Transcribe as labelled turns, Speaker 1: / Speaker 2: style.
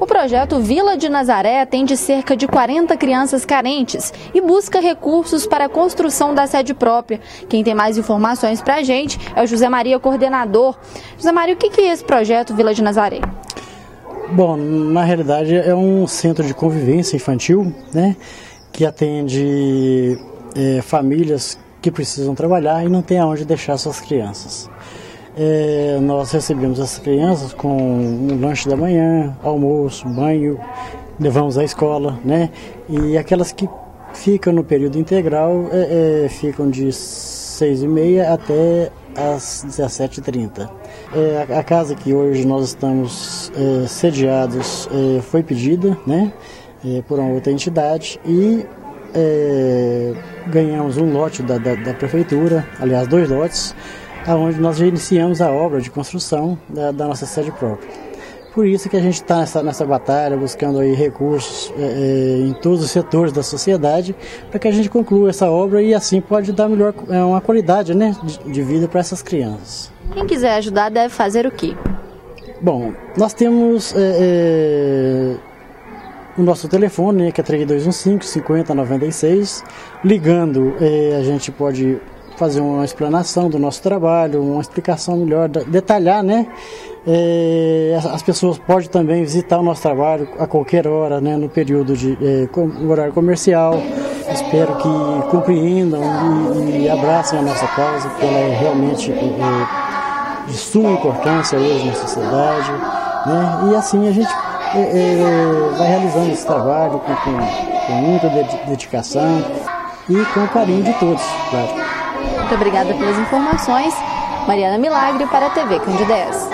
Speaker 1: O projeto Vila de Nazaré atende cerca de 40 crianças carentes e busca recursos para a construção da sede própria. Quem tem mais informações para a gente é o José Maria, coordenador. José Maria, o que é esse projeto Vila de Nazaré?
Speaker 2: Bom, na realidade é um centro de convivência infantil, né, que atende é, famílias que precisam trabalhar e não tem aonde deixar suas crianças. É, nós recebemos as crianças com um lanche da manhã, almoço, banho, levamos à escola, né? E aquelas que ficam no período integral é, é, ficam de 6 e meia até às 17h30. É, a, casa que hoje nós estamos é, sediados é, foi pedida né, é, por uma outra entidade e ganhamos um lote da, da, da prefeitura, aliás, dois lotes, aonde nós já iniciamos a obra de construção da, da nossa sede própria. Por isso que a gente está nessa, nessa batalha, buscando aí recursos é, é, em todos os setores da sociedade, para que a gente conclua essa obra e assim pode dar melhor é, uma qualidade né, de, de vida para essas crianças.
Speaker 1: Quem quiser ajudar deve fazer o quê?
Speaker 2: Bom, nós temos é, é o nosso telefone, né, que é 3215 5096. Ligando, é, a gente pode fazer uma explanação do nosso trabalho, uma explicação melhor, detalhar, né? É, as pessoas podem também visitar o nosso trabalho a qualquer hora, né? No período de é, horário comercial. Espero que compreendam e, e, abracem a nossa causa, porque ela é realmente é, de suma importância hoje na sociedade, né? E assim a gente é, é, vai realizando esse trabalho com, com, com muita dedicação e com o carinho de todos, claro.
Speaker 1: Muito obrigada pelas informações. Mariana Milagre para a TV Candidez.